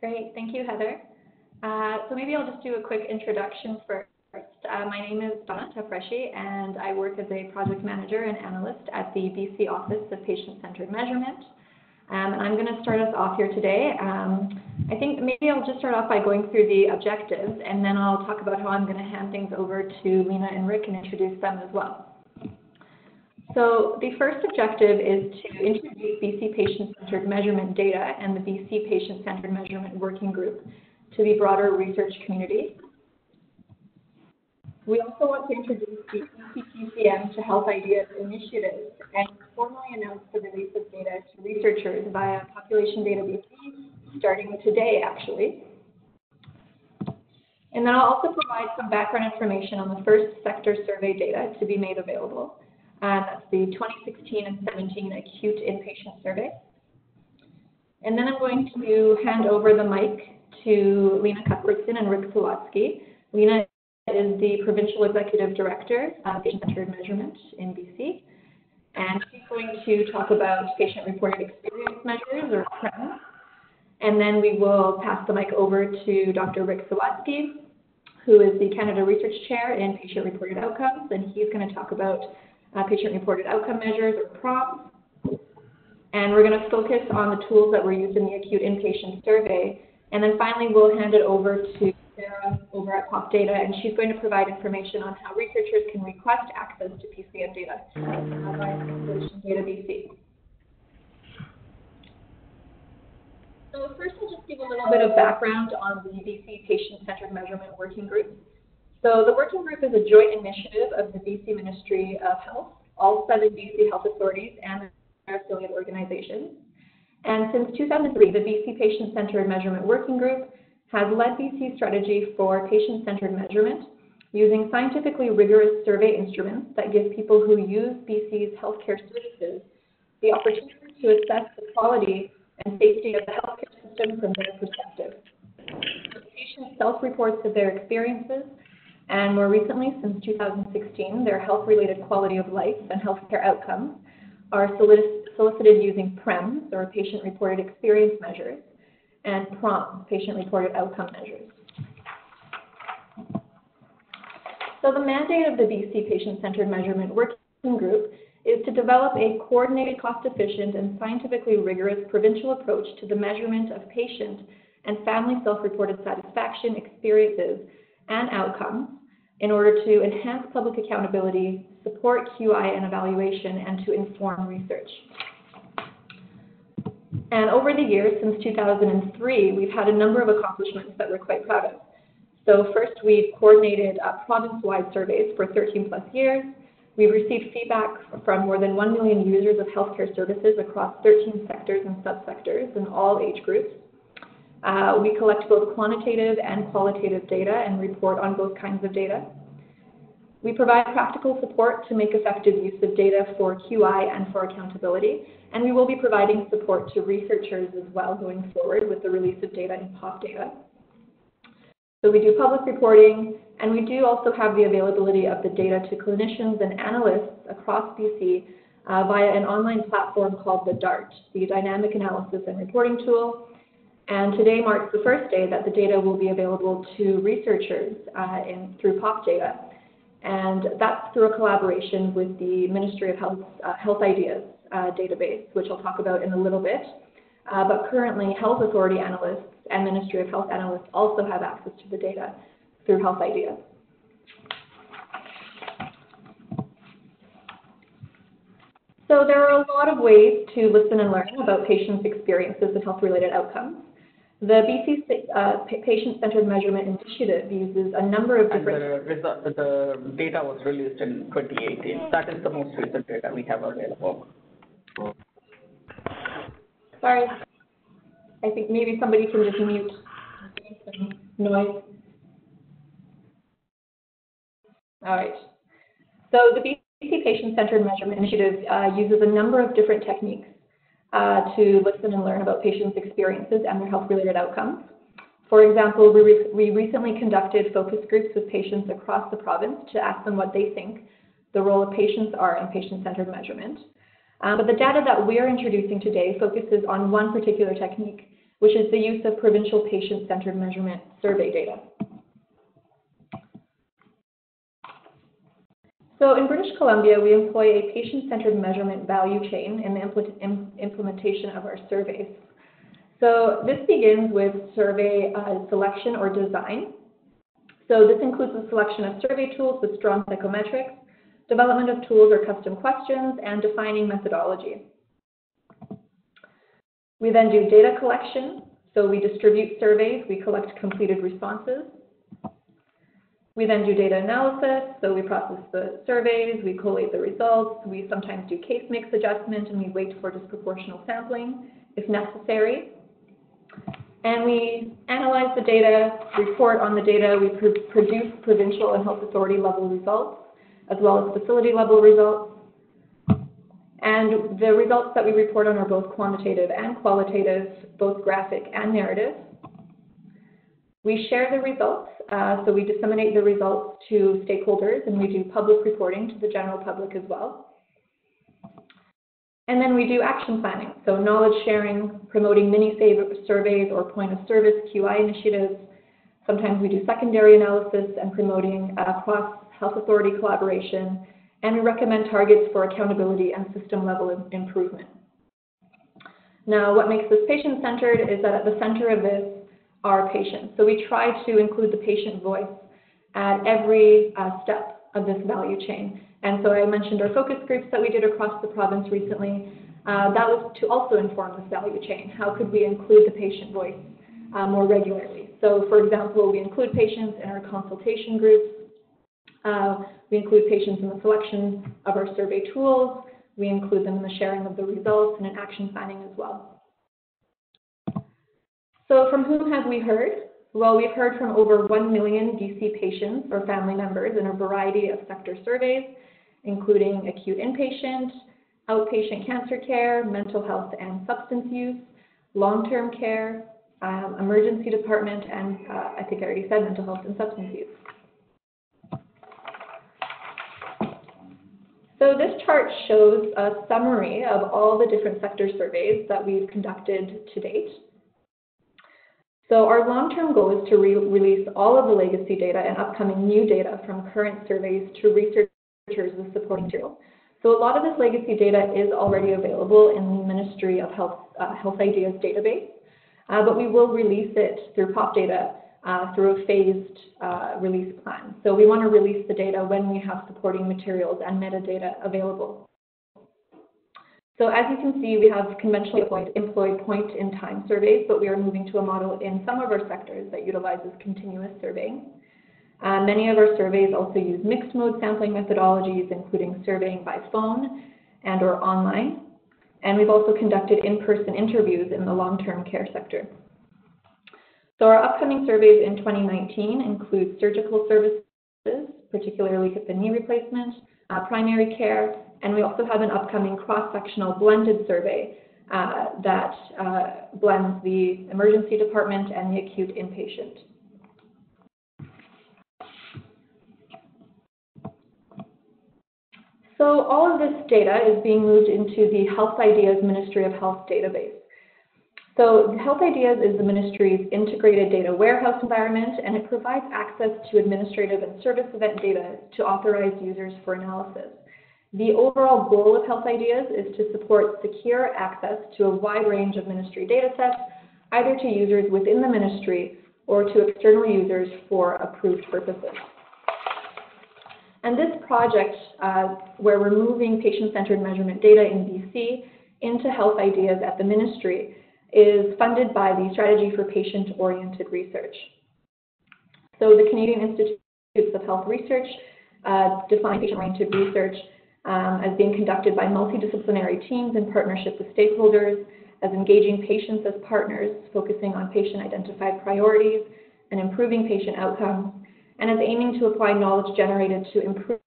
Great. Thank you, Heather. Uh, so maybe I'll just do a quick introduction first. Uh, my name is Donna Tafreshi, and I work as a project manager and analyst at the BC Office of Patient-Centered Measurement. Um, and I'm going to start us off here today. Um, I think maybe I'll just start off by going through the objectives, and then I'll talk about how I'm going to hand things over to Lena and Rick and introduce them as well. So the first objective is to introduce BC patient-centered measurement data and the BC patient-centered measurement working group to the broader research community. We also want to introduce the BCPCM to Health Ideas initiative and formally announce the release of data to researchers via population data starting today actually. And then I'll also provide some background information on the first sector survey data to be made available. And that's the 2016 and 17 acute inpatient survey. And then I'm going to hand over the mic to Lena Cuthbertson and Rick Sawatzky. Lena is the Provincial Executive Director of Patient-Centered Measurement in BC. And she's going to talk about patient-reported experience measures, or PREM. And then we will pass the mic over to Dr. Rick Sawatzky, who is the Canada Research Chair in Patient-Reported Outcomes, and he's going to talk about uh, patient-reported outcome measures, or PROMs. And we're going to focus on the tools that were used in the acute inpatient survey. And then finally, we'll hand it over to Sarah over at Pop Data, and she's going to provide information on how researchers can request access to PCM data Population Data BC. So first, I'll just give a little bit of background on the BC Patient-Centered Measurement Working Group. So the working group is a joint initiative of the BC Ministry of Health, all seven BC health authorities, and their affiliate organizations. And since 2003, the BC Patient-Centered Measurement Working Group has led BC's strategy for patient-centered measurement using scientifically rigorous survey instruments that give people who use BC's healthcare services the opportunity to assess the quality and safety of the healthcare system from their perspective. The patient self-reports of their experiences, and more recently, since 2016, their health-related quality of life and healthcare outcomes are solicited using PREMs, or patient-reported experience measures, and PROM, patient-reported outcome measures. So the mandate of the BC Patient-Centered Measurement Working Group is to develop a coordinated, cost-efficient, and scientifically rigorous provincial approach to the measurement of patient and family self-reported satisfaction experiences and outcomes in order to enhance public accountability, support QI and evaluation, and to inform research. And over the years, since 2003, we've had a number of accomplishments that we're quite proud of. So first, we've coordinated uh, province-wide surveys for 13 plus years. We've received feedback from more than 1 million users of healthcare services across 13 sectors and subsectors in all age groups. Uh, we collect both quantitative and qualitative data and report on both kinds of data. We provide practical support to make effective use of data for QI and for accountability, and we will be providing support to researchers as well going forward with the release of data in POP data. So we do public reporting, and we do also have the availability of the data to clinicians and analysts across BC uh, via an online platform called the DART, the Dynamic Analysis and Reporting Tool. And today marks the first day that the data will be available to researchers uh, in, through POP data. And that's through a collaboration with the Ministry of Health, uh, Health Ideas uh, database, which I'll talk about in a little bit. Uh, but currently, health authority analysts and Ministry of Health analysts also have access to the data through Health Ideas. So there are a lot of ways to listen and learn about patients' experiences with health-related outcomes. The BC uh, Patient-Centered Measurement Initiative uses a number of different... And the, result, the data was released in 2018. That is the most recent data we have available. Sorry. I think maybe somebody can just mute noise. All right. So the BC Patient-Centered Measurement Initiative uh, uses a number of different techniques uh, to listen and learn about patients' experiences and their health-related outcomes. For example, we, re we recently conducted focus groups with patients across the province to ask them what they think the role of patients are in patient-centered measurement. Um, but the data that we're introducing today focuses on one particular technique, which is the use of provincial patient-centered measurement survey data. So in British Columbia, we employ a patient-centered measurement value chain in the impl implementation of our surveys. So this begins with survey uh, selection or design. So this includes the selection of survey tools with strong psychometrics, development of tools or custom questions, and defining methodology. We then do data collection. So we distribute surveys, we collect completed responses. We then do data analysis, so we process the surveys, we collate the results, we sometimes do case mix adjustment, and we wait for disproportional sampling if necessary. And we analyze the data, report on the data, we pr produce provincial and health authority level results, as well as facility level results. And the results that we report on are both quantitative and qualitative, both graphic and narrative. We share the results, uh, so we disseminate the results to stakeholders and we do public reporting to the general public as well. And then we do action planning, so knowledge sharing, promoting mini surveys or point of service QI initiatives. Sometimes we do secondary analysis and promoting uh, cross health authority collaboration, and we recommend targets for accountability and system level improvement. Now, what makes this patient-centered is that at the center of this are patients. So we try to include the patient voice at every uh, step of this value chain. And so I mentioned our focus groups that we did across the province recently. Uh, that was to also inform this value chain. How could we include the patient voice uh, more regularly? So, for example, we include patients in our consultation groups. Uh, we include patients in the selection of our survey tools. We include them in the sharing of the results and in action planning as well. So from whom have we heard? Well, we've heard from over 1 million BC patients or family members in a variety of sector surveys, including acute inpatient, outpatient cancer care, mental health and substance use, long-term care, um, emergency department, and uh, I think I already said mental health and substance use. So this chart shows a summary of all the different sector surveys that we've conducted to date. So our long-term goal is to re release all of the legacy data and upcoming new data from current surveys to researchers with supporting material. So a lot of this legacy data is already available in the Ministry of Health, uh, Health Ideas database, uh, but we will release it through POP data uh, through a phased uh, release plan. So we want to release the data when we have supporting materials and metadata available. So as you can see, we have conventionally employed point-in-time surveys, but we are moving to a model in some of our sectors that utilizes continuous surveying. Uh, many of our surveys also use mixed mode sampling methodologies, including surveying by phone and or online. And we've also conducted in-person interviews in the long-term care sector. So our upcoming surveys in 2019 include surgical services, particularly hip and knee replacement, uh, primary care, and we also have an upcoming cross-sectional blended survey uh, that uh, blends the emergency department and the acute inpatient. So all of this data is being moved into the Health Ideas Ministry of Health database. So Health Ideas is the ministry's integrated data warehouse environment, and it provides access to administrative and service event data to authorized users for analysis. The overall goal of Health Ideas is to support secure access to a wide range of ministry data sets, either to users within the ministry or to external users for approved purposes. And this project, uh, where we're moving patient-centered measurement data in BC into Health Ideas at the ministry, is funded by the Strategy for Patient-Oriented Research. So the Canadian Institutes of Health Research uh, define patient-oriented research um, as being conducted by multidisciplinary teams in partnership with stakeholders, as engaging patients as partners, focusing on patient-identified priorities and improving patient outcomes, and as aiming to apply knowledge generated to improve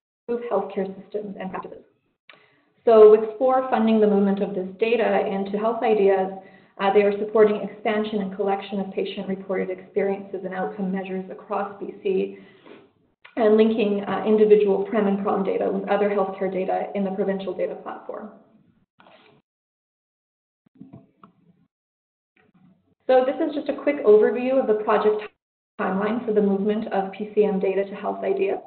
healthcare systems and practices. So with SPOR funding the movement of this data into health ideas, uh, they are supporting expansion and collection of patient-reported experiences and outcome measures across BC and linking uh, individual prem and prom data with other healthcare data in the provincial data platform. So this is just a quick overview of the project timeline for the movement of PCM data to Health Idea.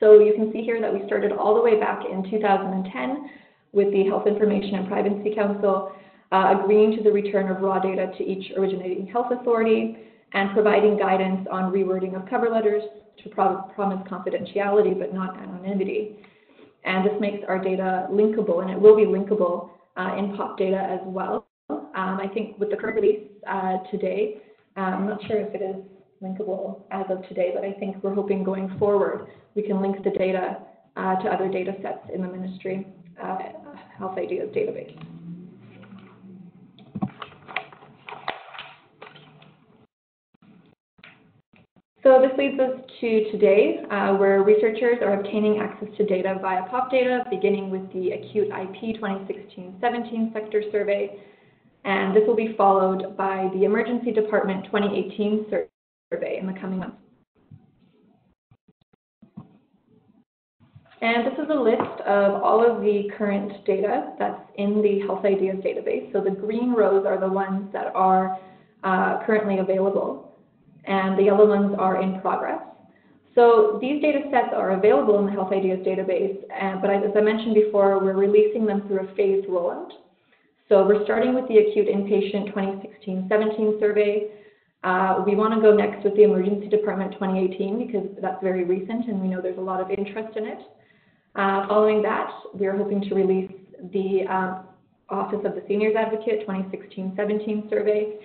So you can see here that we started all the way back in 2010 with the Health Information and Privacy Council uh, agreeing to the return of raw data to each originating health authority and providing guidance on rewording of cover letters to pro promise confidentiality but not anonymity. And this makes our data linkable, and it will be linkable uh, in POP data as well. Um, I think with the current release uh, today, uh, I'm not sure if it is linkable as of today, but I think we're hoping going forward we can link the data uh, to other data sets in the ministry uh, Health Ideas database. So this leads us to today, uh, where researchers are obtaining access to data via POP data, beginning with the Acute IP 2016-17 sector survey, and this will be followed by the Emergency Department 2018 survey in the coming months. And this is a list of all of the current data that's in the Health Ideas database. So the green rows are the ones that are uh, currently available and the yellow ones are in progress. So these data sets are available in the Health Ideas database, but as I mentioned before, we're releasing them through a phased rollout. So we're starting with the acute inpatient 2016-17 survey. Uh, we want to go next with the emergency department 2018 because that's very recent and we know there's a lot of interest in it. Uh, following that, we're hoping to release the uh, Office of the Seniors Advocate 2016-17 survey.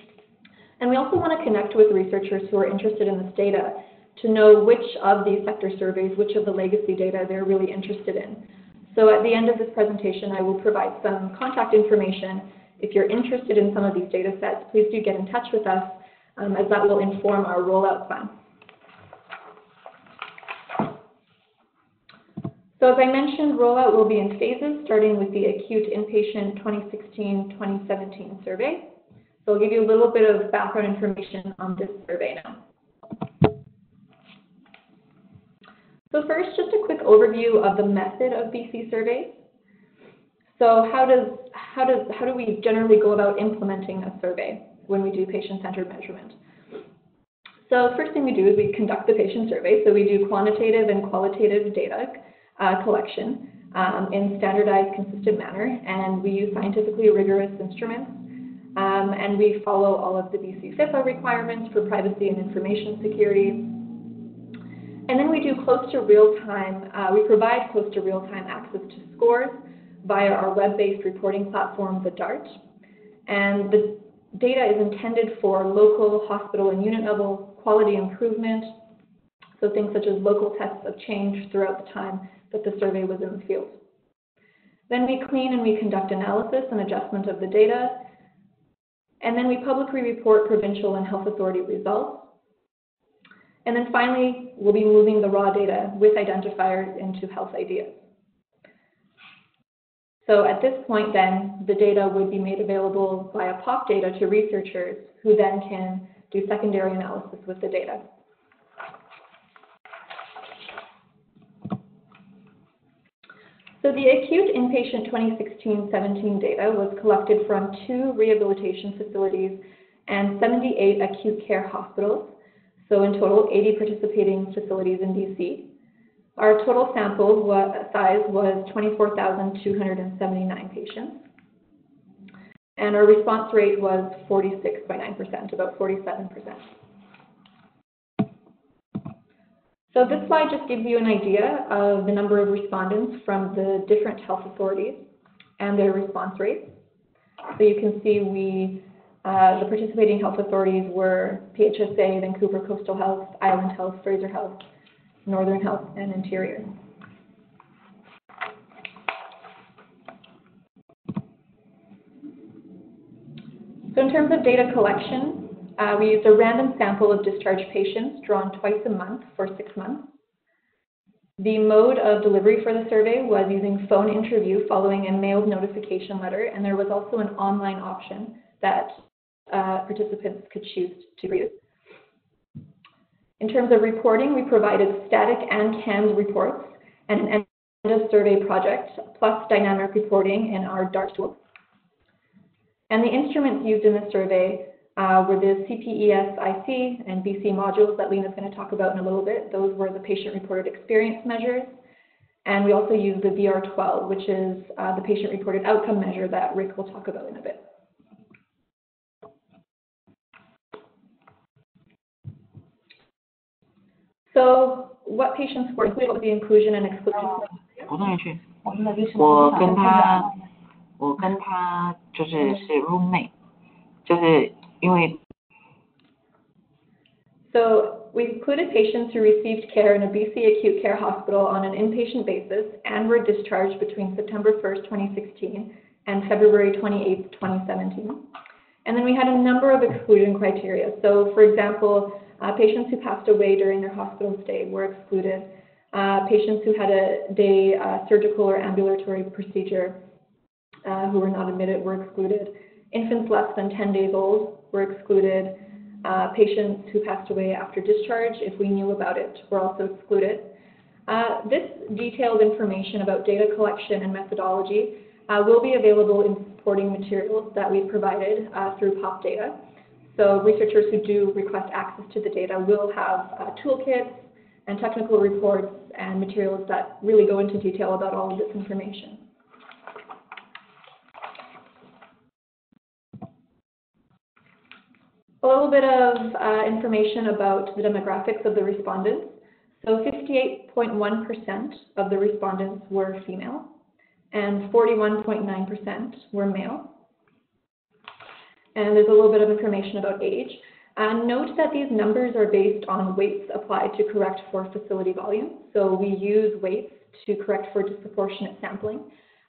And we also want to connect with researchers who are interested in this data to know which of these sector surveys, which of the legacy data they're really interested in. So at the end of this presentation, I will provide some contact information. If you're interested in some of these data sets, please do get in touch with us, um, as that will inform our rollout plan. So as I mentioned, rollout will be in phases, starting with the acute inpatient 2016-2017 survey. So I'll give you a little bit of background information on this survey now. So first, just a quick overview of the method of BC surveys. So how does how does how do we generally go about implementing a survey when we do patient-centered measurement? So first thing we do is we conduct the patient survey. So we do quantitative and qualitative data uh, collection um, in standardized, consistent manner, and we use scientifically rigorous instruments um, and we follow all of the BC CIPA requirements for privacy and information security. And then we do close to real time, uh, we provide close to real time access to scores via our web based reporting platform, the DART. And the data is intended for local, hospital, and unit level quality improvement. So things such as local tests of change throughout the time that the survey was in the field. Then we clean and we conduct analysis and adjustment of the data and then we publicly report provincial and health authority results. And then finally, we'll be moving the raw data with identifiers into health ideas. So at this point then, the data would be made available via POP data to researchers who then can do secondary analysis with the data. So the acute inpatient 2016-17 data was collected from two rehabilitation facilities and 78 acute care hospitals, so in total 80 participating facilities in BC. Our total sample size was 24,279 patients, and our response rate was 46.9%, about 47%. So this slide just gives you an idea of the number of respondents from the different health authorities and their response rates. So you can see we, uh, the participating health authorities were PHSA, Vancouver Coastal Health, Island Health, Fraser Health, Northern Health, and Interior. So in terms of data collection, uh, we used a random sample of discharged patients drawn twice a month for six months. The mode of delivery for the survey was using phone interview following a mailed notification letter, and there was also an online option that uh, participants could choose to use. In terms of reporting, we provided static and canned reports and an end of survey project, plus dynamic reporting in our DART tool. And the instruments used in the survey uh, were the CPES IC and BC modules that Lena's going to talk about in a little bit. Those were the patient-reported experience measures. And we also used the VR12, which is uh, the patient-reported outcome measure that Rick will talk about in a bit. So what patients were included with the inclusion and exclusion? 不动去，我跟他，我跟他就是是 roommate，就是 so we included patients who received care in a BC acute care hospital on an inpatient basis and were discharged between September 1st, 2016 and February 28th, 2017. And then we had a number of exclusion criteria. So for example, uh, patients who passed away during their hospital stay were excluded. Uh, patients who had a day uh, surgical or ambulatory procedure uh, who were not admitted were excluded. Infants less than 10 days old were excluded. Uh, patients who passed away after discharge, if we knew about it, were also excluded. Uh, this detailed information about data collection and methodology uh, will be available in supporting materials that we've provided uh, through POP data. So researchers who do request access to the data will have uh, toolkits and technical reports and materials that really go into detail about all of this information. A little bit of uh, information about the demographics of the respondents. So 58.1% of the respondents were female and 41.9% were male. And there's a little bit of information about age. Uh, note that these numbers are based on weights applied to correct for facility volume. So we use weights to correct for disproportionate sampling.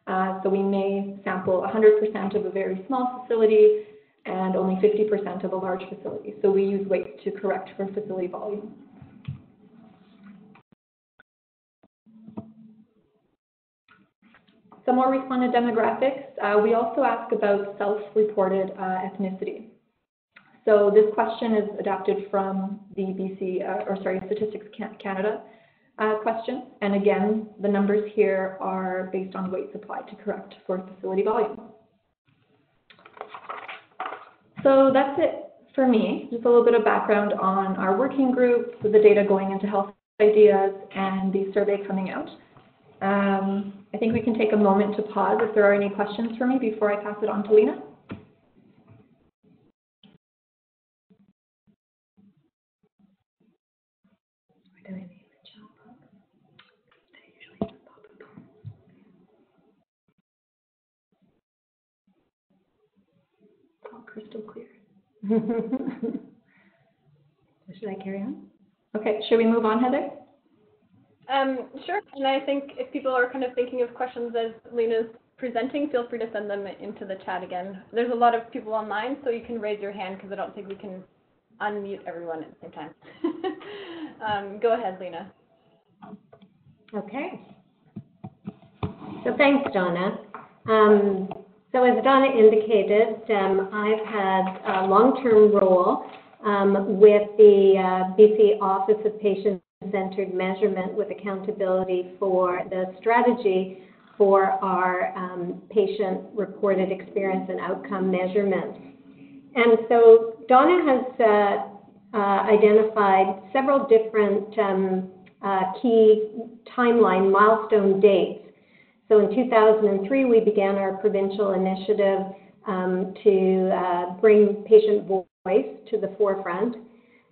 Uh, so we may sample 100% of a very small facility and only 50% of a large facility. So we use weights to correct for facility volume. Some more respondent demographics. Uh, we also ask about self-reported uh, ethnicity. So this question is adapted from the BC, uh, or sorry, Statistics Canada uh, question. And again, the numbers here are based on weights applied to correct for facility volume. So that's it for me. Just a little bit of background on our working group, the data going into health ideas, and the survey coming out. Um, I think we can take a moment to pause if there are any questions for me before I pass it on to Lena. All crystal clear. Should I carry on? Okay, should we move on, Heather? Um, sure, and I think if people are kind of thinking of questions as Lena's presenting, feel free to send them into the chat again. There's a lot of people online, so you can raise your hand because I don't think we can unmute everyone at the same time. um, go ahead, Lena. Okay. So thanks, Donna. Um, so as Donna indicated, um, I've had a long-term role um, with the uh, BC Office of Patient Centered Measurement with accountability for the strategy for our um, patient-reported experience and outcome measurements. And so Donna has uh, uh, identified several different um, uh, key timeline milestone dates. So in 2003, we began our provincial initiative um, to uh, bring patient voice to the forefront.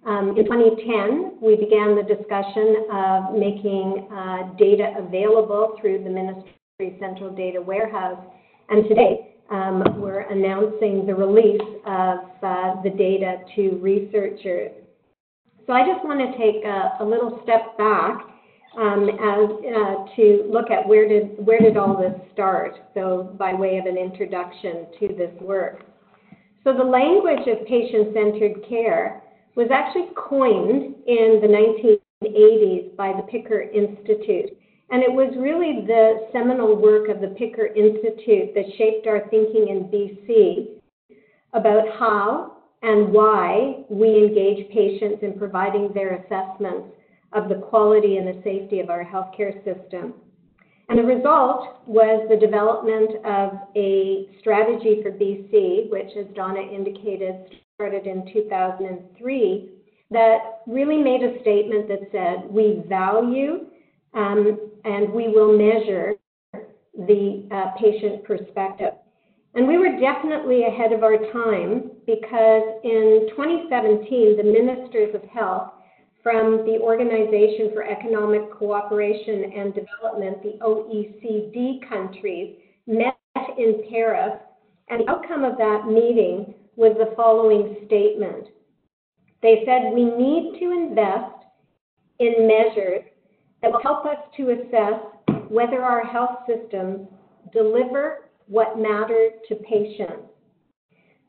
Um, in 2010, we began the discussion of making uh, data available through the Ministry Central Data Warehouse. And today, um, we're announcing the release of uh, the data to researchers. So I just want to take a, a little step back um, as uh, to look at where did where did all this start. So by way of an introduction to this work. So the language of patient-centered care was actually coined in the 1980s by the Picker Institute. And it was really the seminal work of the Picker Institute that shaped our thinking in BC about how and why we engage patients in providing their assessments of the quality and the safety of our healthcare system. And the result was the development of a strategy for BC, which, as Donna indicated, started in 2003 that really made a statement that said, we value um, and we will measure the uh, patient perspective. And we were definitely ahead of our time because in 2017, the ministers of health from the Organization for Economic Cooperation and Development, the OECD countries, met in Paris, and the outcome of that meeting was the following statement. They said, we need to invest in measures that will help us to assess whether our health systems deliver what matters to patients.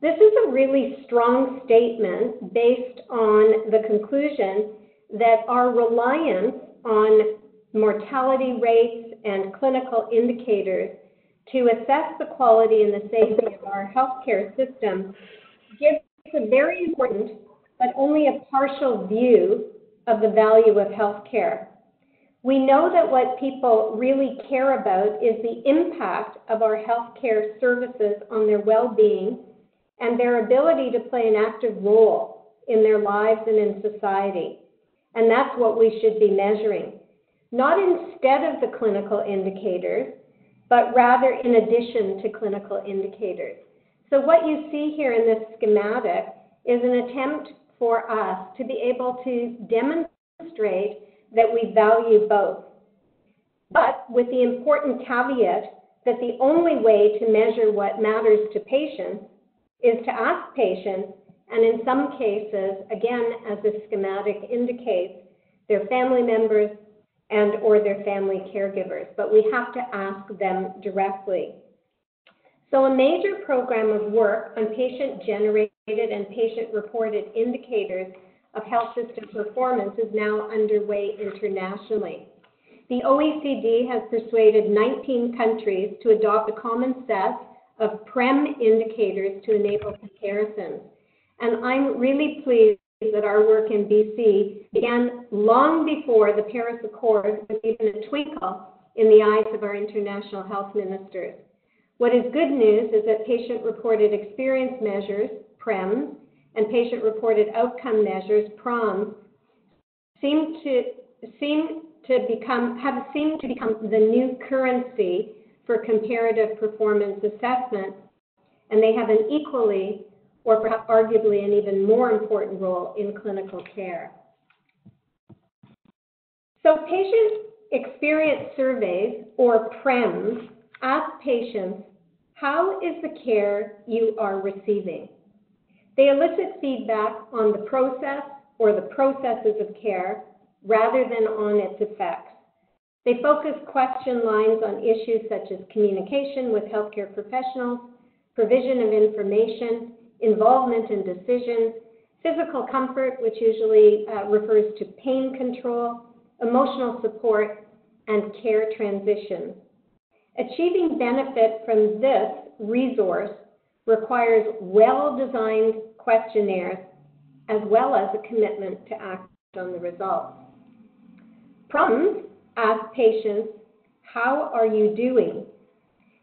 This is a really strong statement based on the conclusion that our reliance on mortality rates and clinical indicators to assess the quality and the safety of our healthcare system gives a very important but only a partial view of the value of healthcare. We know that what people really care about is the impact of our healthcare services on their well-being and their ability to play an active role in their lives and in society. And that's what we should be measuring. Not instead of the clinical indicators, but rather in addition to clinical indicators. So what you see here in this schematic is an attempt for us to be able to demonstrate that we value both. But with the important caveat that the only way to measure what matters to patients is to ask patients, and in some cases, again, as the schematic indicates, their family members and or their family caregivers, but we have to ask them directly. So a major program of work on patient-generated and patient-reported indicators of health system performance is now underway internationally. The OECD has persuaded 19 countries to adopt a common set of PREM indicators to enable comparisons. And I'm really pleased that our work in BC began long before the Paris Accord was even a twinkle in the eyes of our international health ministers. What is good news is that patient-reported experience measures, PREMs, and patient-reported outcome measures, PROMs, seem to seem to become have seemed to become the new currency for comparative performance assessment, and they have an equally or perhaps arguably an even more important role in clinical care. So patient experience surveys, or PREMs, ask patients, how is the care you are receiving? They elicit feedback on the process or the processes of care rather than on its effects. They focus question lines on issues such as communication with healthcare professionals, provision of information, involvement in decisions, physical comfort, which usually uh, refers to pain control, emotional support, and care transition. Achieving benefit from this resource requires well-designed questionnaires as well as a commitment to act on the results. PROMs ask patients, how are you doing?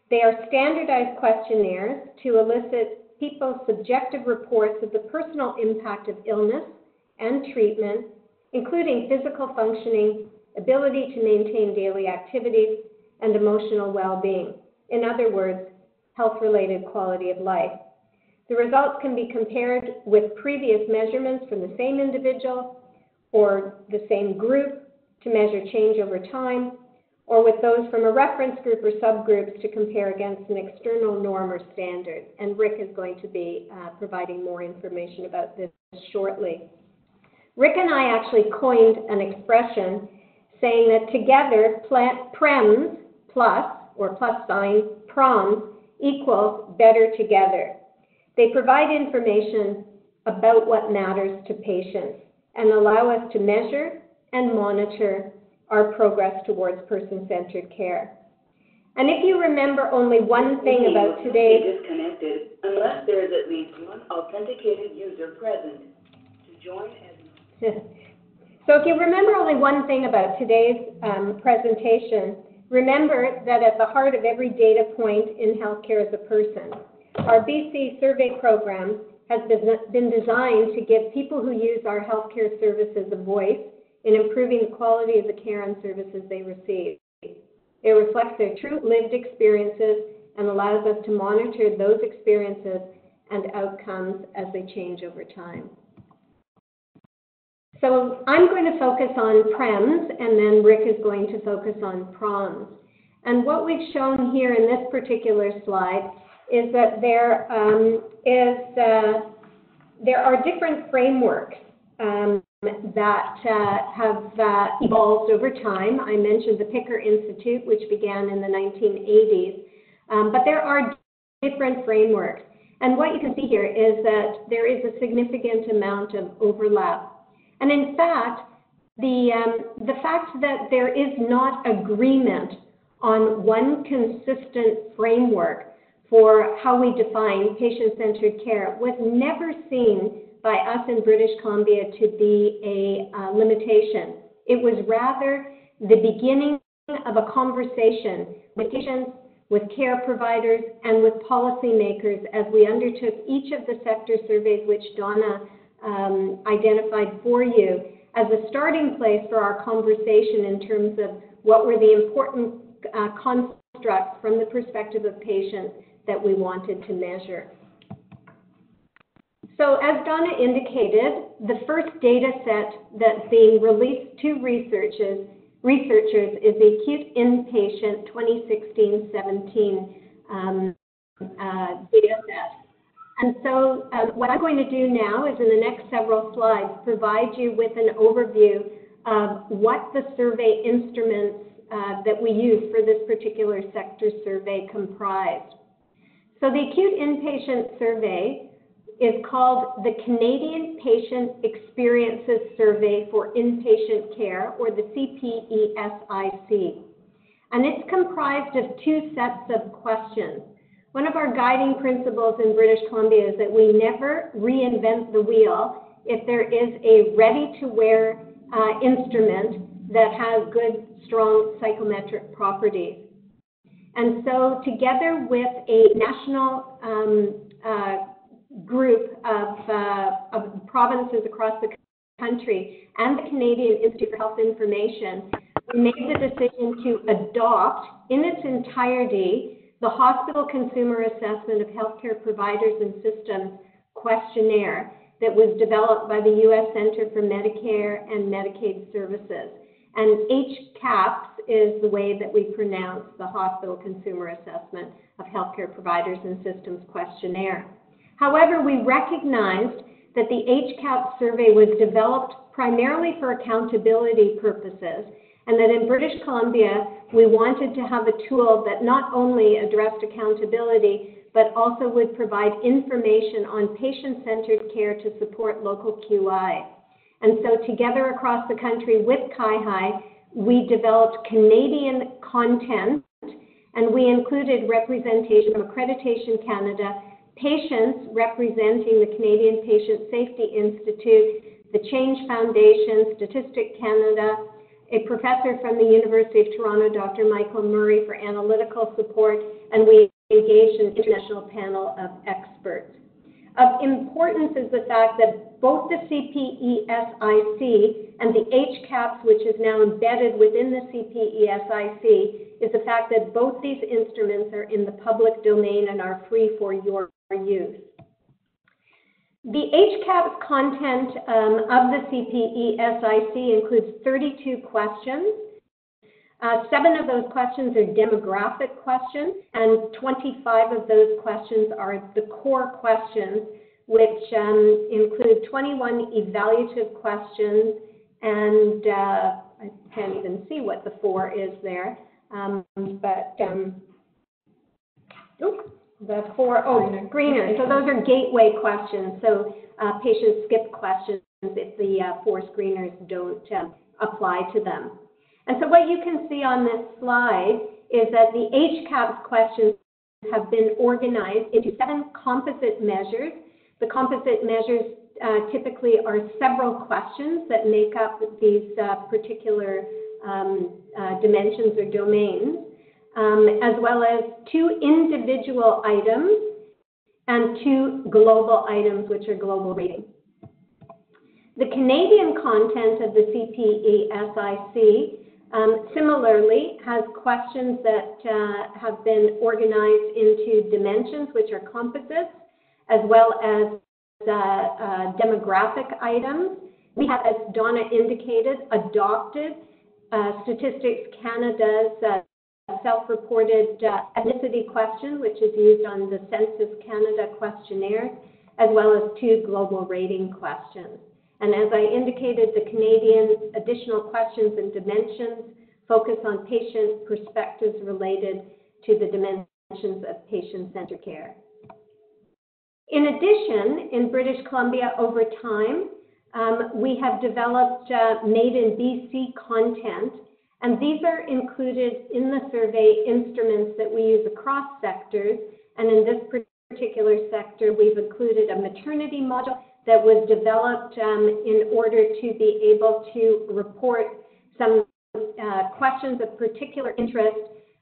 They are standardized questionnaires to elicit people's subjective reports of the personal impact of illness and treatment, including physical functioning, ability to maintain daily activities, and emotional well-being. In other words, health-related quality of life. The results can be compared with previous measurements from the same individual or the same group to measure change over time, or with those from a reference group or subgroups to compare against an external norm or standard. And Rick is going to be uh, providing more information about this shortly. Rick and I actually coined an expression saying that together, PREMS plus or plus sign PROMs equals better together. They provide information about what matters to patients and allow us to measure and monitor our progress towards person-centered care. And if you remember only one thing about today's... disconnected unless there is at least one authenticated user present. To join as... so if you remember only one thing about today's um, presentation, Remember that at the heart of every data point in healthcare is a person. Our BC survey program has been designed to give people who use our healthcare services a voice in improving the quality of the care and services they receive. It reflects their true lived experiences and allows us to monitor those experiences and outcomes as they change over time. So I'm going to focus on PREMS, and then Rick is going to focus on PROMS. And what we've shown here in this particular slide is that there um, is uh, there are different frameworks um, that uh, have uh, evolved over time. I mentioned the Picker Institute, which began in the 1980s, um, but there are different frameworks. And what you can see here is that there is a significant amount of overlap. And in fact, the, um, the fact that there is not agreement on one consistent framework for how we define patient-centered care was never seen by us in British Columbia to be a uh, limitation. It was rather the beginning of a conversation with patients, with care providers, and with policymakers as we undertook each of the sector surveys which Donna um, identified for you as a starting place for our conversation in terms of what were the important uh, constructs from the perspective of patients that we wanted to measure. So as Donna indicated, the first data set that's being released to researchers, researchers is the acute inpatient 2016-17 um, uh, data set. And so um, what I'm going to do now is in the next several slides provide you with an overview of what the survey instruments uh, that we use for this particular sector survey comprised. So the acute inpatient survey is called the Canadian Patient Experiences Survey for Inpatient Care, or the CPESIC. And it's comprised of two sets of questions. One of our guiding principles in British Columbia is that we never reinvent the wheel if there is a ready-to-wear uh, instrument that has good, strong psychometric properties. And so together with a national um, uh, group of, uh, of provinces across the country and the Canadian Institute for Health Information, made the decision to adopt in its entirety the Hospital Consumer Assessment of Healthcare Providers and Systems questionnaire that was developed by the U.S. Center for Medicare and Medicaid Services. And HCAHPS is the way that we pronounce the Hospital Consumer Assessment of Healthcare Providers and Systems questionnaire. However, we recognized that the HCAP survey was developed primarily for accountability purposes, and that in British Columbia, we wanted to have a tool that not only addressed accountability, but also would provide information on patient-centered care to support local QI. And so together across the country with CIHI, we developed Canadian content, and we included representation from Accreditation Canada patients representing the Canadian Patient Safety Institute, the Change Foundation, Statistic Canada, a professor from the University of Toronto, Dr. Michael Murray, for analytical support, and we engaged an international panel of experts. Of importance is the fact that both the CPESIC and the HCAHPS, which is now embedded within the CPESIC, is the fact that both these instruments are in the public domain and are free for your use. The HCAHPS content um, of the CPESIC includes 32 questions. Uh, seven of those questions are demographic questions, and 25 of those questions are the core questions, which um, include 21 evaluative questions, and uh, I can't even see what the four is there, um, but um, oops, the four, oh, screeners. So those are gateway questions. So uh, patients skip questions if the uh, four screeners don't um, apply to them. And so what you can see on this slide is that the HCAHPS questions have been organized into seven composite measures. The composite measures uh, typically are several questions that make up these uh, particular um, uh, dimensions or domains um, as well as two individual items and two global items, which are global rating. The Canadian content of the CPE-SIC um, similarly has questions that uh, have been organized into dimensions, which are composites, as well as uh, uh, demographic items. We have, as Donna indicated, adopted uh, Statistics Canada's uh, self-reported uh, ethnicity question, which is used on the Census Canada questionnaire, as well as two global rating questions. And as I indicated, the Canadian additional questions and dimensions focus on patient perspectives related to the dimensions of patient-centered care. In addition, in British Columbia over time, um, we have developed uh, Made in BC content, and these are included in the survey instruments that we use across sectors. And in this particular sector, we've included a maternity module that was developed um, in order to be able to report some uh, questions of particular interest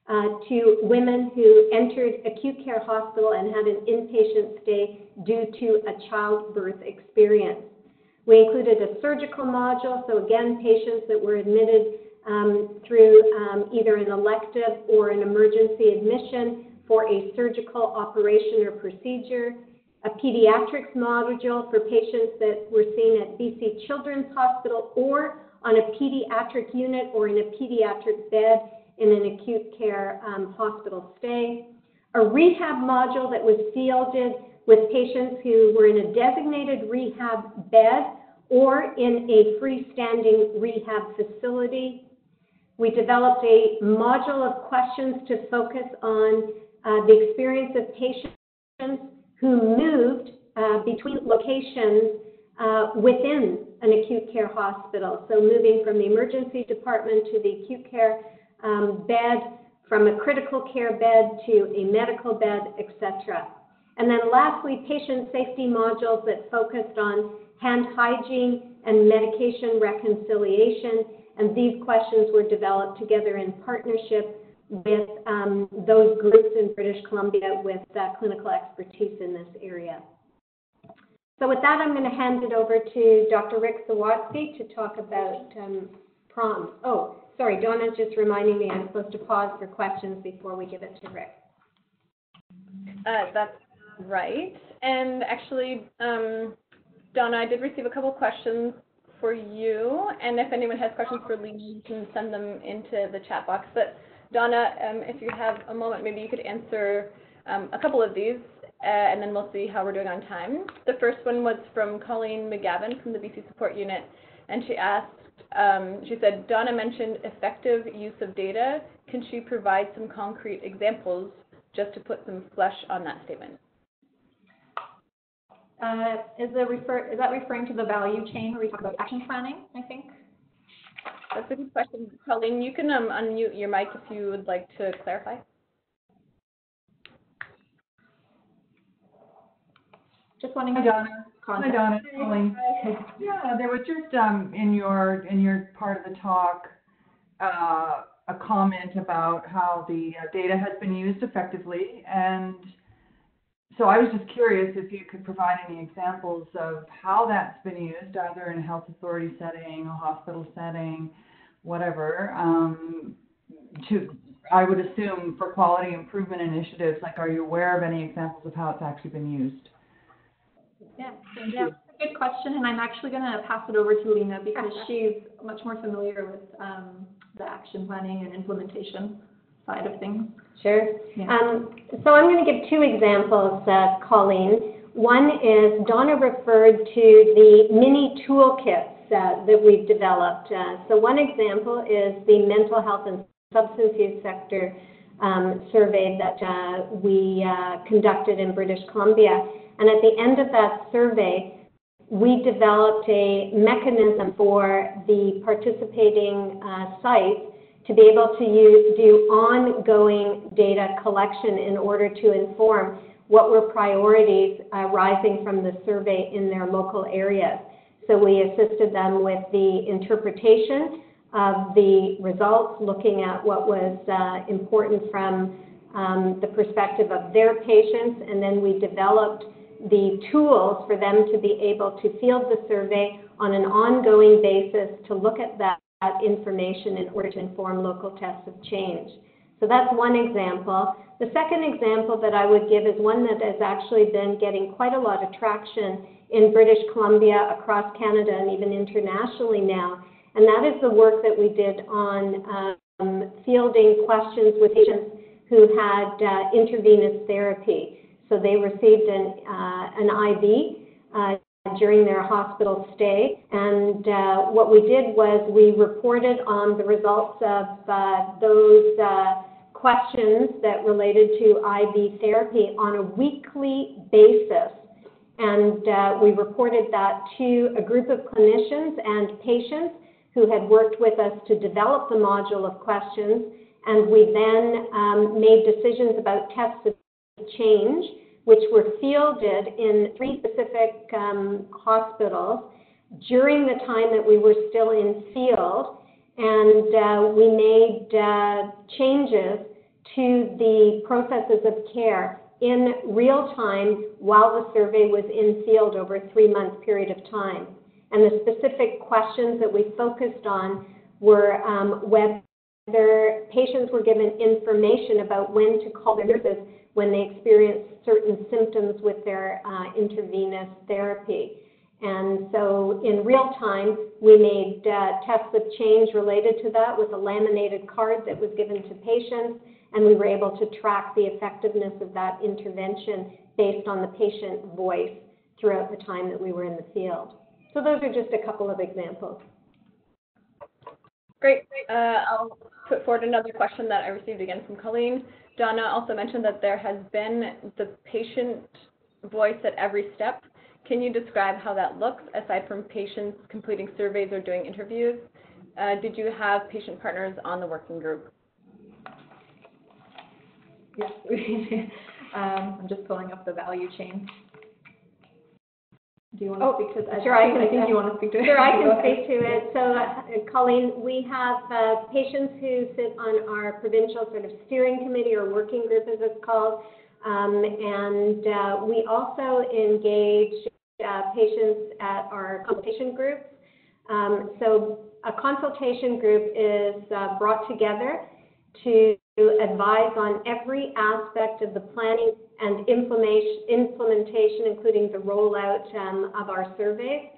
uh, to women who entered acute care hospital and had an inpatient stay due to a childbirth experience. We included a surgical module, so again, patients that were admitted um, through um, either an elective or an emergency admission for a surgical operation or procedure, a pediatrics module for patients that were seen at BC Children's Hospital or on a pediatric unit or in a pediatric bed in an acute care um, hospital stay, a rehab module that was fielded with patients who were in a designated rehab bed or in a freestanding rehab facility. We developed a module of questions to focus on uh, the experience of patients who moved uh, between locations uh, within an acute care hospital. So moving from the emergency department to the acute care um, bed, from a critical care bed to a medical bed, etc. And then lastly, patient safety modules that focused on hand hygiene and medication reconciliation. And these questions were developed together in partnership with um, those groups in British Columbia with uh, clinical expertise in this area. So with that, I'm going to hand it over to Dr. Rick Sawatzky to talk about um. Oh, sorry, Donna's just reminding me I'm supposed to pause for questions before we give it to Rick. Uh, that's right. And actually, um, Donna, I did receive a couple questions for you, and if anyone has questions for Lee, you can send them into the chat box. But Donna, um, if you have a moment, maybe you could answer um, a couple of these, uh, and then we'll see how we're doing on time. The first one was from Colleen McGavin from the BC Support Unit, and she asked, um, she said, Donna mentioned effective use of data. Can she provide some concrete examples just to put some flesh on that statement? Uh, is, refer, is that referring to the value chain where we talk about action planning, I think? That's a good question. Colleen, you can um, unmute your mic if you would like to clarify. Just wanting Hi, to Donna. Hi, Donna. Colleen. Yeah, there was just, um, in your, in your part of the talk, uh, a comment about how the uh, data has been used effectively. And so I was just curious if you could provide any examples of how that's been used, either in a health authority setting, a hospital setting, whatever, um, to, I would assume for quality improvement initiatives, like are you aware of any examples of how it's actually been used? Yeah, yeah, good question, and I'm actually going to pass it over to Lena because she's much more familiar with um, the action planning and implementation side of things. Sure. Yeah. Um, so I'm going to give two examples, uh, Colleen. One is Donna referred to the mini toolkits uh, that we've developed. Uh, so one example is the mental health and substance use sector um, survey that uh, we uh, conducted in British Columbia. And at the end of that survey, we developed a mechanism for the participating uh, sites to be able to use, do ongoing data collection in order to inform what were priorities uh, rising from the survey in their local areas. So we assisted them with the interpretation of the results, looking at what was uh, important from um, the perspective of their patients, and then we developed the tools for them to be able to field the survey on an ongoing basis to look at that, that information in order to inform local tests of change. So that's one example. The second example that I would give is one that has actually been getting quite a lot of traction in British Columbia, across Canada, and even internationally now, and that is the work that we did on um, fielding questions with patients who had uh, intravenous therapy. So they received an, uh, an IV uh, during their hospital stay. And uh, what we did was we reported on the results of uh, those uh, questions that related to IV therapy on a weekly basis. And we reported that to a group of clinicians and patients who had worked with us to develop the module of questions. And we then um, made decisions about tests of change which were fielded in three specific um, hospitals during the time that we were still in field, and uh, we made uh, changes to the processes of care in real time while the survey was in field over a three month period of time. And the specific questions that we focused on were um, whether patients were given information about when to call their nurses when they experience certain symptoms with their uh, intravenous therapy. And so in real time, we made uh, tests of change related to that with a laminated card that was given to patients, and we were able to track the effectiveness of that intervention based on the patient voice throughout the time that we were in the field. So those are just a couple of examples. Great. Uh, I'll put forward another question that I received again from Colleen. Donna also mentioned that there has been the patient voice at every step. Can you describe how that looks aside from patients completing surveys or doing interviews? Uh, did you have patient partners on the working group? Yes, um, I'm just pulling up the value chain. You want to Oh, speak to that? sure, I can- I think you want to speak to it. Sure, I can speak to it. So, uh, Colleen, we have uh, patients who sit on our provincial sort of steering committee or working group, as it's called. Um, and uh, we also engage uh, patients at our consultation groups. Um, so, a consultation group is uh, brought together to advise on every aspect of the planning and implementation, including the rollout um, of our surveys.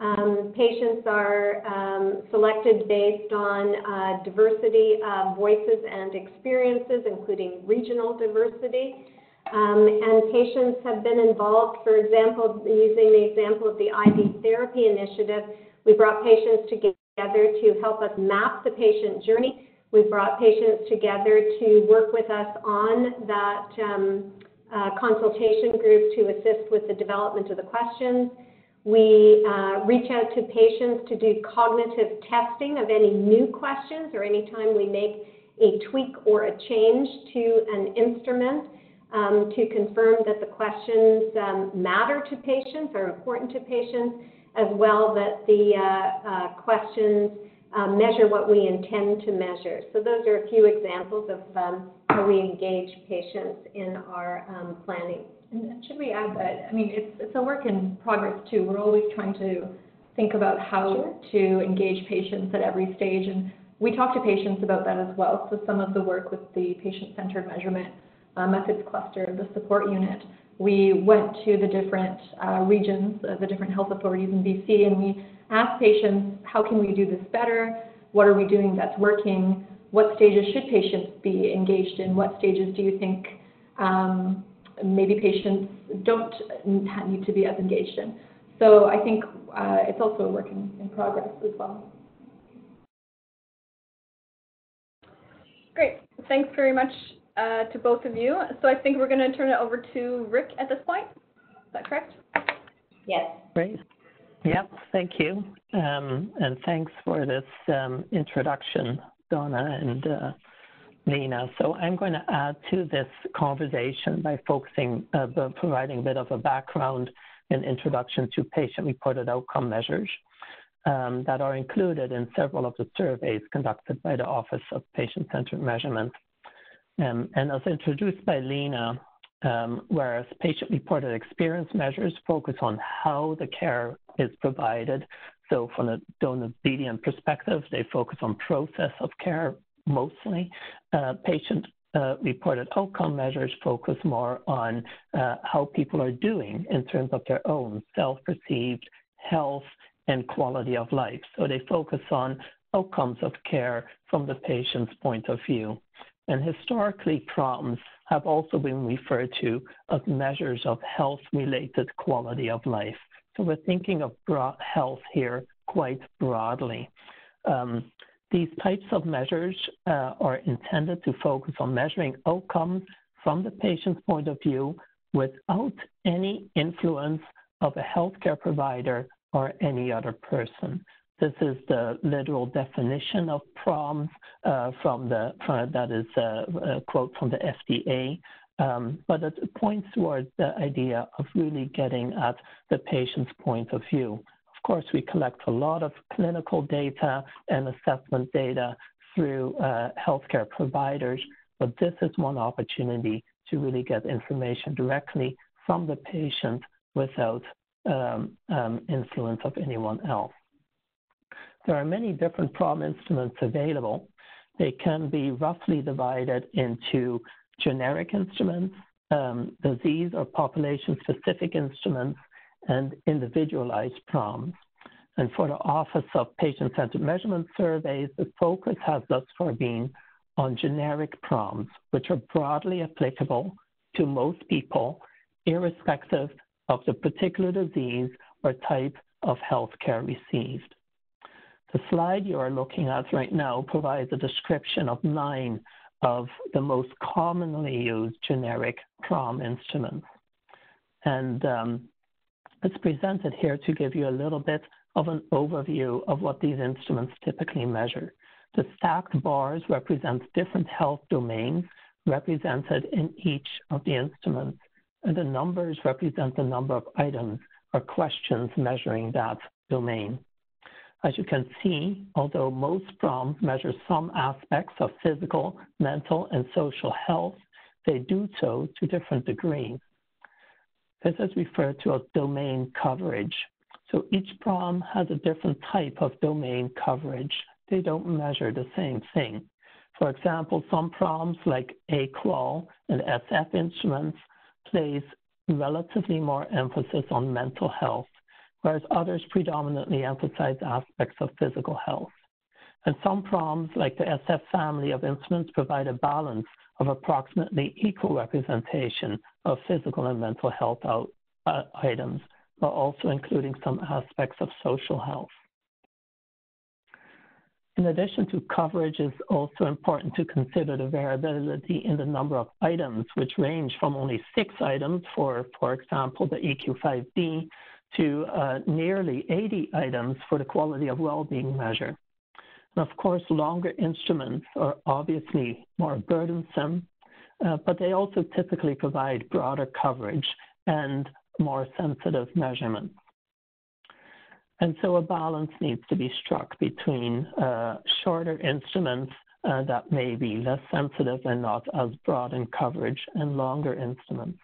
Um, patients are um, selected based on uh, diversity of voices and experiences, including regional diversity. Um, and patients have been involved, for example, using the example of the IV therapy initiative, we brought patients together to help us map the patient journey. We brought patients together to work with us on that um, uh, consultation group to assist with the development of the questions. We uh, reach out to patients to do cognitive testing of any new questions or anytime we make a tweak or a change to an instrument um, to confirm that the questions um, matter to patients, are important to patients, as well that the uh, uh questions uh, measure what we intend to measure. So those are a few examples of um, how we engage patients in our um, planning. And should we add that, I mean, it's, it's a work in progress too. We're always trying to think about how to engage patients at every stage. And we talk to patients about that as well. So some of the work with the patient-centered measurement uh, methods cluster, the support unit, we went to the different uh, regions, uh, the different health authorities in BC, and we asked patients, how can we do this better? What are we doing that's working? What stages should patients be engaged in? What stages do you think um, maybe patients don't need to be as engaged in? So I think uh, it's also a work in, in progress as well. Great. Thanks very much uh, to both of you. So I think we're going to turn it over to Rick at this point. Is that correct? Yes. Great. Yep, thank you. Um, and thanks for this um, introduction, Donna and uh, Lena. So I'm going to add to this conversation by focusing, uh, providing a bit of a background and introduction to patient-reported outcome measures um, that are included in several of the surveys conducted by the Office of Patient-Centered Measurement. Um, and as introduced by Lena, um, whereas patient-reported experience measures focus on how the care is provided. So from a Donabedian perspective, they focus on process of care mostly. Uh, patient uh, reported outcome measures focus more on uh, how people are doing in terms of their own self-perceived health and quality of life. So they focus on outcomes of care from the patient's point of view. And historically, PROMs have also been referred to as measures of health-related quality of life. So we're thinking of health here quite broadly. Um, these types of measures uh, are intended to focus on measuring outcomes from the patient's point of view without any influence of a healthcare provider or any other person. This is the literal definition of PROMs uh, from the from, that is a, a, quote from the FDA. Um, but it points towards the idea of really getting at the patient's point of view. Of course, we collect a lot of clinical data and assessment data through uh, healthcare providers, but this is one opportunity to really get information directly from the patient without um, um, influence of anyone else. There are many different PROM instruments available. They can be roughly divided into generic instruments, um, disease or population specific instruments, and individualized PROMs. And for the Office of Patient Centered Measurement Surveys, the focus has thus far been on generic PROMs, which are broadly applicable to most people, irrespective of the particular disease or type of healthcare received. The slide you are looking at right now provides a description of nine of the most commonly used generic PROM instruments. And um, it's presented here to give you a little bit of an overview of what these instruments typically measure. The stacked bars represent different health domains represented in each of the instruments, and the numbers represent the number of items or questions measuring that domain. As you can see, although most PROMs measure some aspects of physical, mental, and social health, they do so to different degrees. This is referred to as domain coverage. So each PROM has a different type of domain coverage. They don't measure the same thing. For example, some PROMs like AQOL and SF instruments place relatively more emphasis on mental health whereas others predominantly emphasize aspects of physical health. And some PROMs, like the SF family of instruments, provide a balance of approximately equal representation of physical and mental health out, uh, items, while also including some aspects of social health. In addition to coverage, it's also important to consider the variability in the number of items, which range from only six items for, for example, the EQ5D, to uh, nearly 80 items for the quality of well-being measure. And of course, longer instruments are obviously more burdensome, uh, but they also typically provide broader coverage and more sensitive measurements. And so a balance needs to be struck between uh, shorter instruments uh, that may be less sensitive and not as broad in coverage and longer instruments.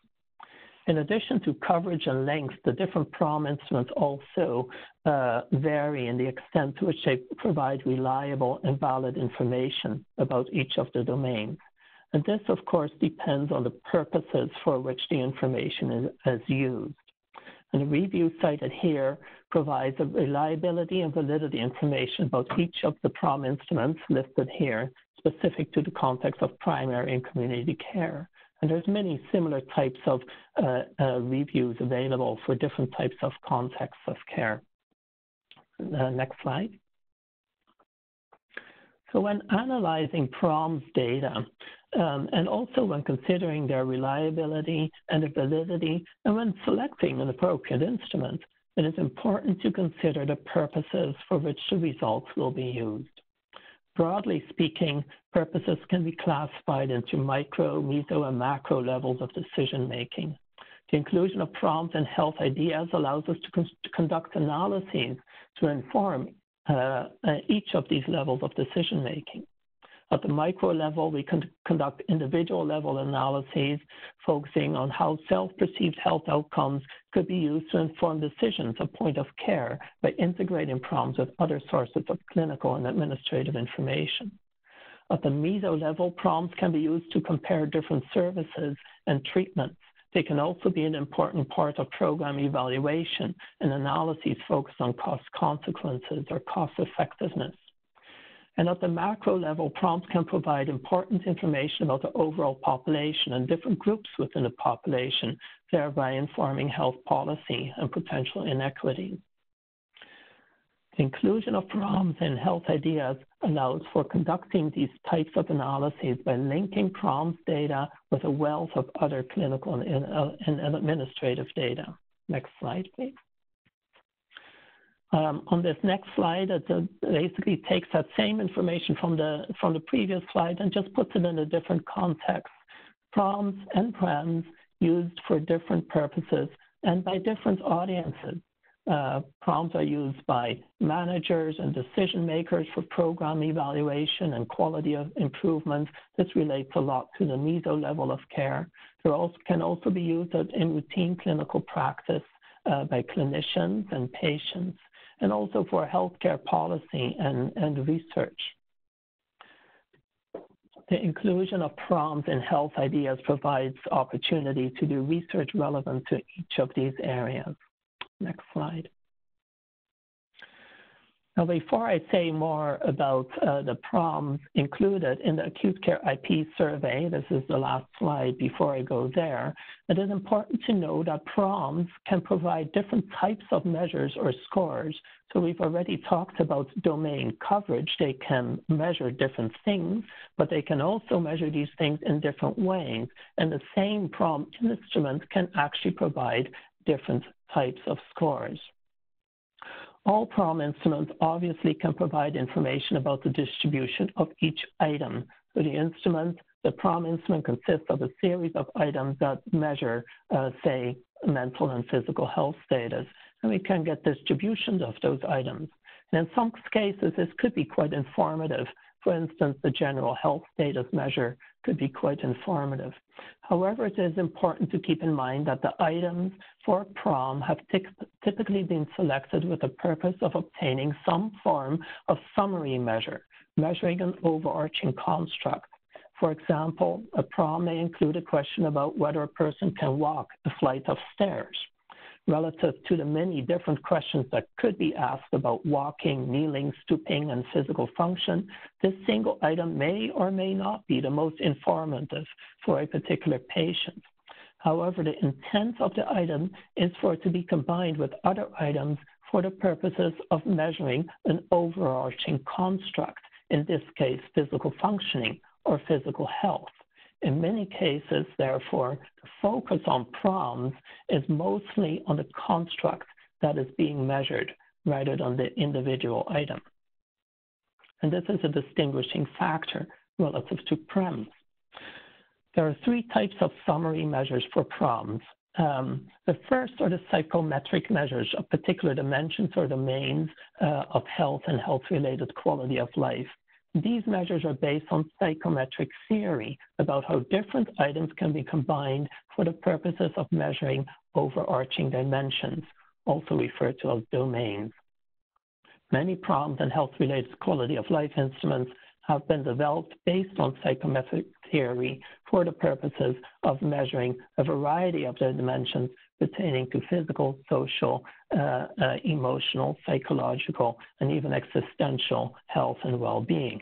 In addition to coverage and length, the different PROM instruments also uh, vary in the extent to which they provide reliable and valid information about each of the domains. And this, of course, depends on the purposes for which the information is, is used. And the review cited here provides a reliability and validity information about each of the PROM instruments listed here, specific to the context of primary and community care. And there's many similar types of uh, uh, reviews available for different types of contexts of care. Uh, next slide. So when analyzing PROMS data, um, and also when considering their reliability and validity, and when selecting an appropriate instrument, it is important to consider the purposes for which the results will be used. Broadly speaking, purposes can be classified into micro, meso, and macro levels of decision making. The inclusion of PROMs and health ideas allows us to, con- to conduct analyses to inform uh, uh, each of these levels of decision making. At the micro level, we can conduct individual level analyses focusing on how self-perceived health outcomes could be used to inform decisions at point of care by integrating PROMs with other sources of clinical and administrative information. At the meso level, PROMs can be used to compare different services and treatments. They can also be an important part of program evaluation and analyses focused on cost consequences or cost effectiveness. And at the macro level, PROMs can provide important information about the overall population and different groups within the population, thereby informing health policy and potential inequities. The inclusion of PROMs in health ideas allows for conducting these types of analyses by linking PROMs data with a wealth of other clinical and, uh, and administrative data. Next slide, please. Um, on this next slide, it uh, basically takes that same information from the, from the previous slide and just puts it in a different context. PROMs and PREMs used for different purposes and by different audiences. Uh, PROMs are used by managers and decision makers for program evaluation and quality of improvement. This relates a lot to the meso level of care. They can also be used in routine clinical practice uh, by clinicians and patients, and also for healthcare policy and, and research. The inclusion of PROMs in health ideas provides opportunity to do research relevant to each of these areas. Next slide. Now, before I say more about uh, the PROMs included in the acute care IP survey, this is the last slide before I go there, it is important to know that PROMs can provide different types of measures or scores. So we've already talked about domain coverage. They can measure different things, but they can also measure these things in different ways. And the same PROM instrument can actually provide different types of scores. All PROM instruments obviously can provide information about the distribution of each item. So the instrument, the PROM instrument consists of a series of items that measure, uh, say, mental and physical health status, and we can get distributions of those items. And in some cases, this could be quite informative for instance, the general health status measure could be quite informative. However, it is important to keep in mind that the items for PROM have typically been selected with the purpose of obtaining some form of summary measure, measuring an overarching construct. For example, a PROM may include a question about whether a person can walk a flight of stairs relative to the many different questions that could be asked about walking, kneeling, stooping, and physical function, this single item may or may not be the most informative for a particular patient. However, the intent of the item is for it to be combined with other items for the purposes of measuring an overarching construct, in this case, physical functioning or physical health. In many cases, therefore, the focus on PROMs is mostly on the construct that is being measured rather than the individual item. And this is a distinguishing factor relative to PREMs. There are three types of summary measures for PROMs. Um, the first are the psychometric measures of particular dimensions or domains uh, of health and health related quality of life. These measures are based on psychometric theory about how different items can be combined for the purposes of measuring overarching dimensions, also referred to as domains. Many PROMs and health-related quality of life instruments have been developed based on psychometric theory for the purposes of measuring a variety of the dimensions pertaining to physical, social, uh, uh, emotional, psychological, and even existential health and well-being.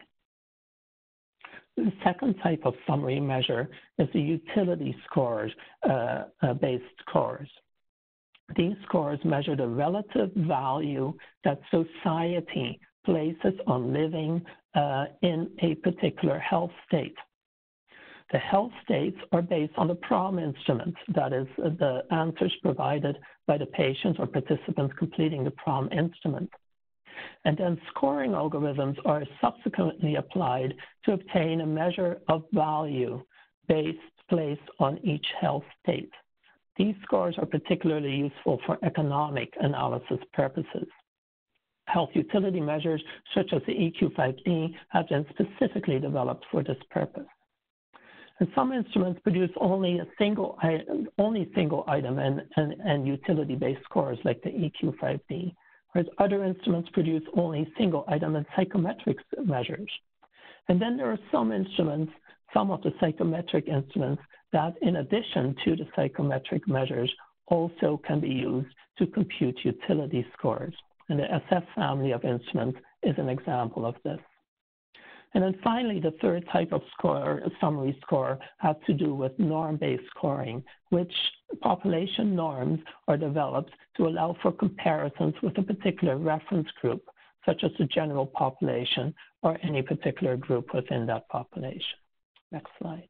The second type of summary measure is the utility scores uh, uh, based scores. These scores measure the relative value that society places on living uh, in a particular health state. The health states are based on the PROM instrument, that is, the answers provided by the patients or participants completing the PROM instrument. And then scoring algorithms are subsequently applied to obtain a measure of value based placed on each health state. These scores are particularly useful for economic analysis purposes. health utility measures, such as the EQ5D, have been specifically developed for this purpose. And some instruments produce only a single item, only single item and, and, and utility-based scores like the EQ5D, whereas other instruments produce only single item and psychometric measures. And then there are some instruments, some of the psychometric instruments that in addition to the psychometric measures also can be used to compute utility scores. And the SF family of instruments is an example of this. And then finally, the third type of score, summary score, has to do with norm-based scoring, which population norms are developed to allow for comparisons with a particular reference group, such as the general population or any particular group within that population. Next slide.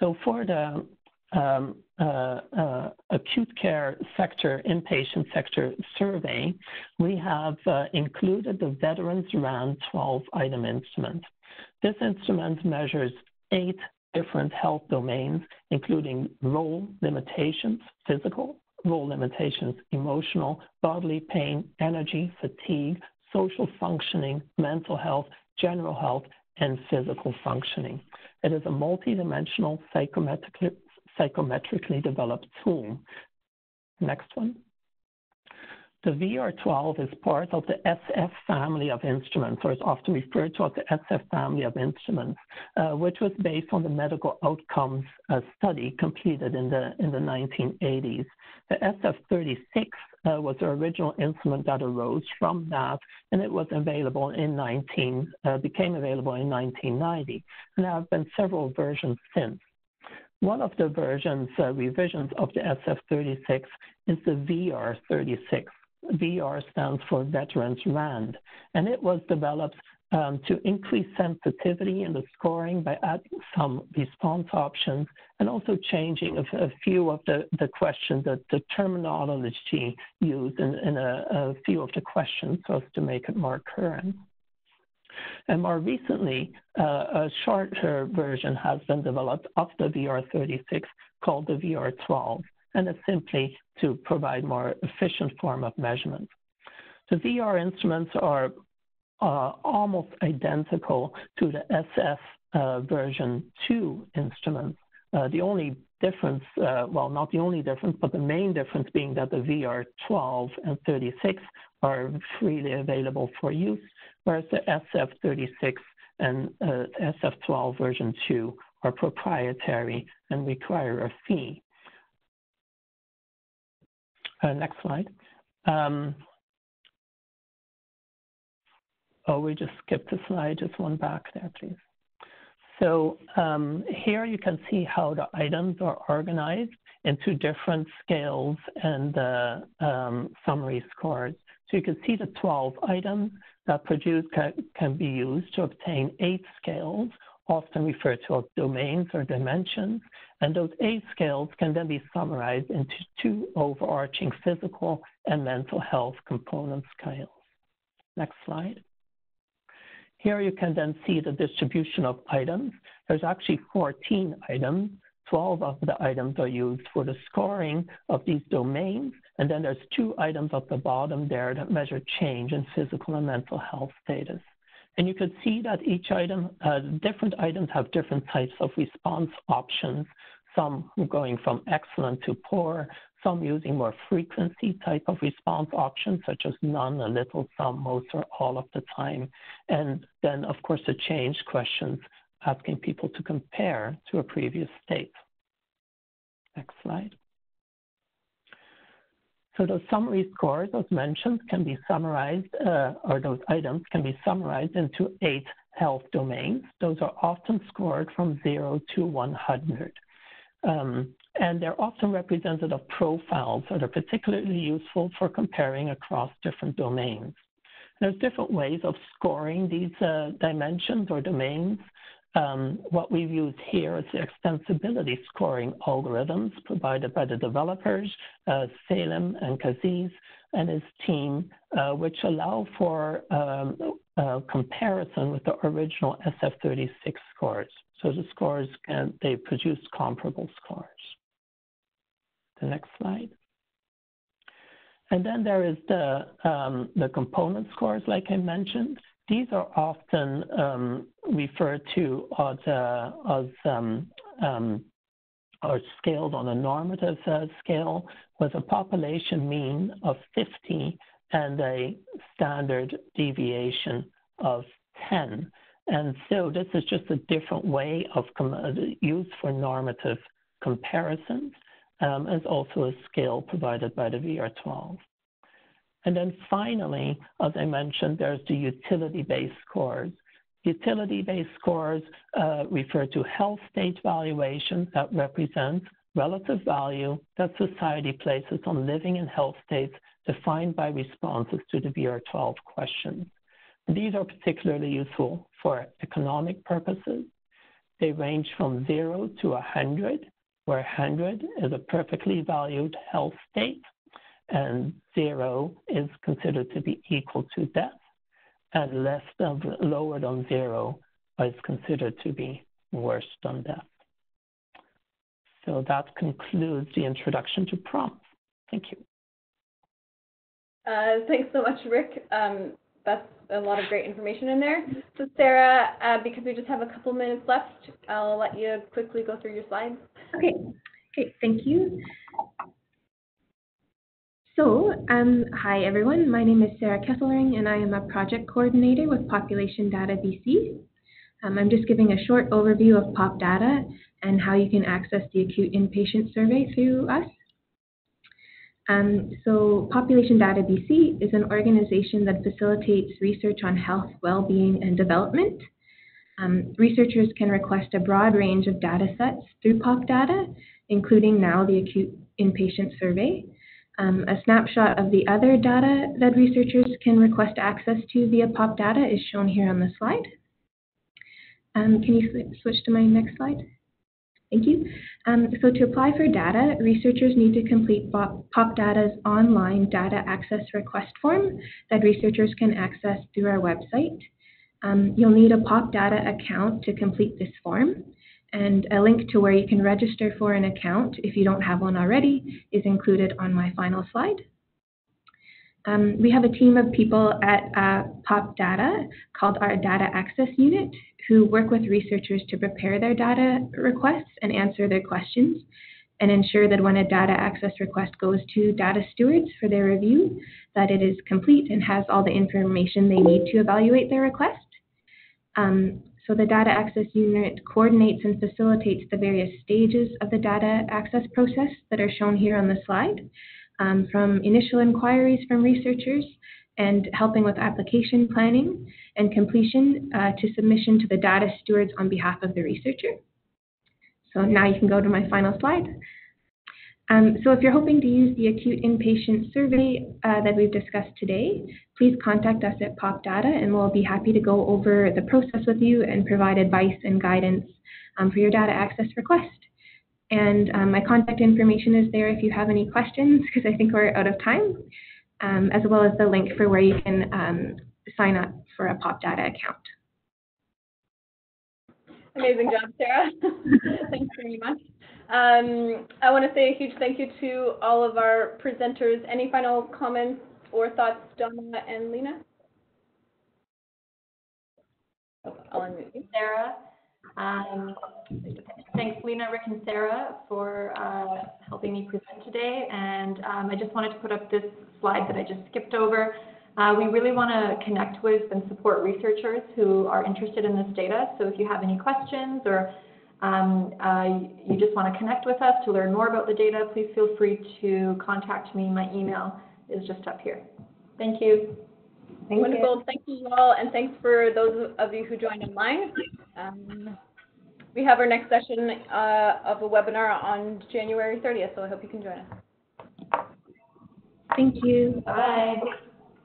So for the um, uh, uh, acute care sector, inpatient sector survey, we have uh, included the Veterans RAND 12 item instrument. This instrument measures eight different health domains, including role limitations, physical, role limitations, emotional, bodily pain, energy, fatigue, social functioning, mental health, general health, and physical functioning. It is a multidimensional psychometric, psychometrically developed tool. Next one. The VR12 is part of the SF family of instruments, or is often referred to as the SF family of instruments, uh, which was based on the medical outcomes uh, study completed in the, in the 1980s. The SF36 uh, was the original instrument that arose from that, and it was available in 19, uh, became available in 1990. And there have been several versions since. One of the versions, uh, revisions of the SF36 is the VR36. VR stands for Veterans RAND, and it was developed um, to increase sensitivity in the scoring by adding some response options and also changing a, a few of the, the questions, the, the terminology used in, in a, a few of the questions so as to make it more current. And more recently, uh, a shorter version has been developed of the VR36 called the VR12, and it's simply to provide more efficient form of measurement. The VR instruments are uh, almost identical to the SF uh, version 2 instruments. Uh, the only difference, uh, well, not the only difference, but the main difference being that the VR 12 and 36 are freely available for use, whereas the SF36 and uh, SF12 version 2 are proprietary and require a fee. Uh, next slide. Um, oh, we just skipped a slide, just one back there, please. So um, here you can see how the items are organized into different scales and uh, um, summary scores. So you can see the 12 items Uh, produced can, can be used to obtain eight scales, often referred to as domains or dimensions. And those eight scales can then be summarized into two overarching physical and mental health component scales. Next slide. Here you can then see the distribution of items. There's actually 14 items. 12 of the items are used for the scoring of these domains. And then there's two items at the bottom there that measure change in physical and mental health status. And you could see that each item, uh, different items have different types of response options, some going from excellent to poor, some using more frequency type of response options, such as none, a little, some, most, or all of the time. And then, of course, the change questions asking people to compare to a previous state. Next slide. So those summary scores, as mentioned, can be summarized, uh, or those items can be summarized into eight health domains. Those are often scored from zero to 100. Um, and they're often representative profiles that are particularly useful for comparing across different domains. There's different ways of scoring these uh, dimensions or domains. Um, what we've used here is the extensibility scoring algorithms provided by the developers, uh, Selim and Kazis and his team, uh, which allow for um, comparison with the original SF36 scores. So the scores, can, they produce comparable scores. The next slide. And then there is the, um, the component scores, like I mentioned. These are often um, referred to as, uh, as um, um, or scaled on a normative uh, scale with a population mean of 50 and a standard deviation of 10. And so this is just a different way of uh, for normative comparisons. Um, as also a scale provided by the VR12. And then finally, as I mentioned, there's the utility-based scores. Utility-based scores uh, refer to health state valuations that represent relative value that society places on living and health states defined by responses to the VR12 questions. These are particularly useful for economic purposes. They range from zero to 100, where 100 is a perfectly valued health state, and zero is considered to be equal to death, and less than lower than zero is considered to be worse than death. So that concludes the introduction to PROMs. Thank you. Uh, thanks so much, Rick. Um, that's a lot of great information in there. So Sarah, uh, because we just have a couple minutes left, I'll let you quickly go through your slides. Okay, great, thank you. So, um, hi everyone, my name is Sarah Kesselring and I am a project coordinator with Population Data BC. Um, I'm just giving a short overview of POP data and how you can access the acute inpatient survey through us. Um, so Population Data BC is an organization that facilitates research on health, well-being, and development. Um, researchers can request a broad range of data sets through POP data, including now the acute inpatient survey. Um, a snapshot of the other data that researchers can request access to via POP data is shown here on the slide. Um, can you switch to my next slide? Thank you. Um, so to apply for data, researchers need to complete POP Data's online data access request form that researchers can access through our website. Um, you'll need a POP Data account to complete this form, and a link to where you can register for an account if you don't have one already is included on my final slide. Um, we have a team of people at uh, POP Data called our Data Access Unit who work with researchers to prepare their data requests and answer their questions and ensure that when a data access request goes to data stewards for their review, that it is complete and has all the information they need to evaluate their request. Um, so the data access unit coordinates and facilitates the various stages of the data access process that are shown here on the slide, um, from initial inquiries from researchers and helping with application planning and completion uh, to submission to the data stewards on behalf of the researcher. So now you can go to my final slide. Um, so if you're hoping to use the acute inpatient survey uh, that we've discussed today, please contact us at POP Data and we'll be happy to go over the process with you and provide advice and guidance um, for your data access request. And um, my contact information is there if you have any questions because I think we're out of time, um, as well as the link for where you can um, sign up for a POP Data account. Amazing job, Sarah. Thanks very much. Um, I want to say a huge thank you to all of our presenters. Any final comments or thoughts, Donna and Lena? Oh, I'll unmute you. Sarah. Um, thanks, Lena, Rick, and Sarah for uh, helping me present today. And um, I just wanted to put up this slide that I just skipped over. Uh, we really want to connect with and support researchers who are interested in this data. So if you have any questions or um, uh, you just want to connect with us to learn more about the data, please feel free to contact me. My email is just up here. Thank you. Thank Wonderful. You. Thank you all, and thanks for those of you who joined online. Um, we have our next session uh, of a webinar on January 30th, so I hope you can join us. Thank you. Bye.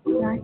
Bye.